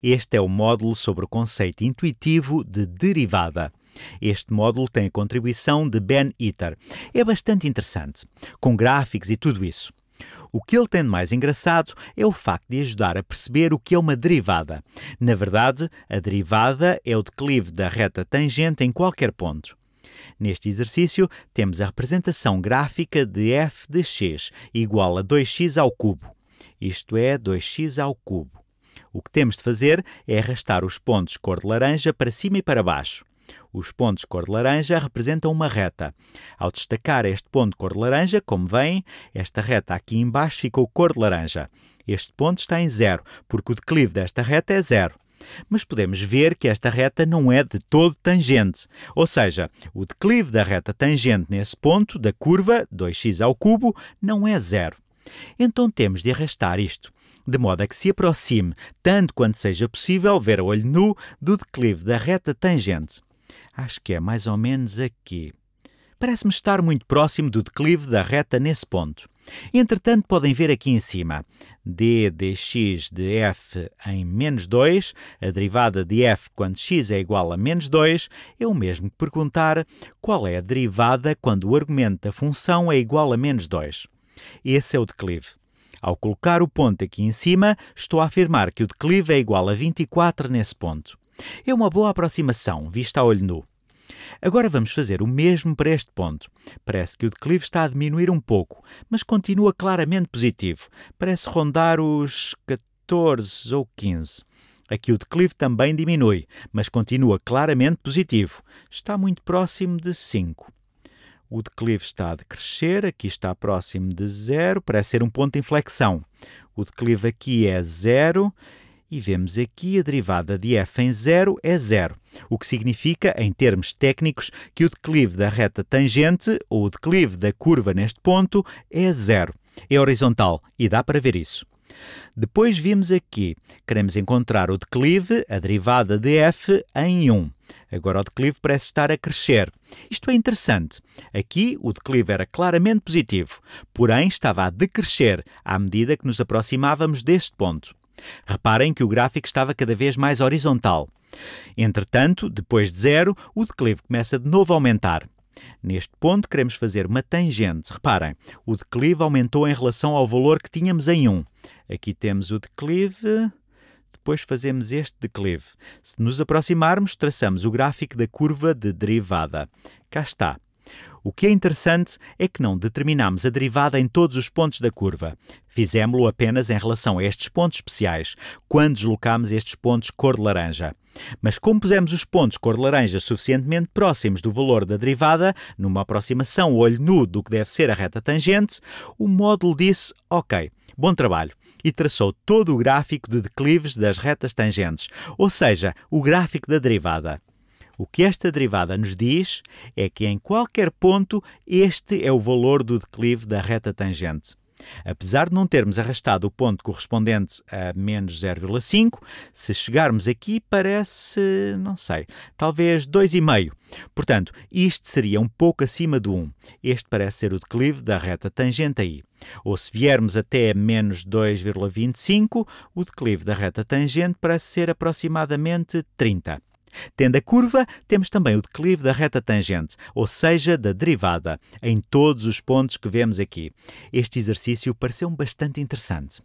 Este é o módulo sobre o conceito intuitivo de derivada. Este módulo tem a contribuição de Ben Eater. É bastante interessante, com gráficos e tudo isso. O que ele tem de mais engraçado é o facto de ajudar a perceber o que é uma derivada. Na verdade, a derivada é o declive da reta tangente em qualquer ponto. Neste exercício, temos a representação gráfica de f de x igual a 2x ao cubo. Isto é, 2x ao cubo. O que temos de fazer é arrastar os pontos cor de laranja para cima e para baixo. Os pontos cor de laranja representam uma reta. Ao destacar este ponto cor de laranja, como veem, esta reta aqui embaixo ficou cor de laranja. Este ponto está em zero, porque o declive desta reta é zero. Mas podemos ver que esta reta não é de todo tangente, ou seja, o declive da reta tangente nesse ponto da curva 2x ao cubo não é zero. Então temos de arrastar isto, de modo a que se aproxime, tanto quanto seja possível, ver a olho nu, do declive da reta tangente. Acho que é mais ou menos aqui. Parece-me estar muito próximo do declive da reta nesse ponto. Entretanto, podem ver aqui em cima d dx de f em menos 2, a derivada de f quando x é igual a menos 2, é o mesmo que perguntar qual é a derivada quando o argumento da função é igual a menos 2. Esse é o declive. Ao colocar o ponto aqui em cima, estou a afirmar que o declive é igual a 24 nesse ponto. É uma boa aproximação, vista a olho nu. Agora vamos fazer o mesmo para este ponto. Parece que o declive está a diminuir um pouco, mas continua claramente positivo. Parece rondar os 14 ou 15. Aqui o declive também diminui, mas continua claramente positivo. Está muito próximo de 5. O declive está a decrescer, aqui está próximo de zero, parece ser um ponto de inflexão. O declive aqui é zero e vemos aqui a derivada de f em zero é zero, o que significa, em termos técnicos, que o declive da reta tangente, ou o declive da curva neste ponto, é zero. É horizontal e dá para ver isso. Depois vimos aqui, queremos encontrar o declive, a derivada de f, em 1. Agora o declive parece estar a crescer. Isto é interessante. Aqui o declive era claramente positivo, porém estava a decrescer à medida que nos aproximávamos deste ponto. Reparem que o gráfico estava cada vez mais horizontal. Entretanto, depois de zero, o declive começa de novo a aumentar. Neste ponto, queremos fazer uma tangente. Reparem, o declive aumentou em relação ao valor que tínhamos em 1. Aqui temos o declive, depois fazemos este declive. Se nos aproximarmos, traçamos o gráfico da curva de derivada. Cá está. O que é interessante é que não determinamos a derivada em todos os pontos da curva. Fizemos-lo apenas em relação a estes pontos especiais, quando deslocamos estes pontos cor de laranja. Mas como pusemos os pontos cor de laranja suficientemente próximos do valor da derivada, numa aproximação olho nu do que deve ser a reta tangente, o módulo disse OK, bom trabalho, e traçou todo o gráfico de declives das retas tangentes, ou seja, o gráfico da derivada. O que esta derivada nos diz é que em qualquer ponto este é o valor do declive da reta tangente. Apesar de não termos arrastado o ponto correspondente a menos 0,5, se chegarmos aqui parece, não sei, talvez 2,5. Portanto, isto seria um pouco acima do 1. Este parece ser o declive da reta tangente aí. Ou se viermos até menos 2,25, o declive da reta tangente parece ser aproximadamente 30. Tendo a curva, temos também o declive da reta tangente, ou seja, da derivada, em todos os pontos que vemos aqui. Este exercício pareceu-me bastante interessante.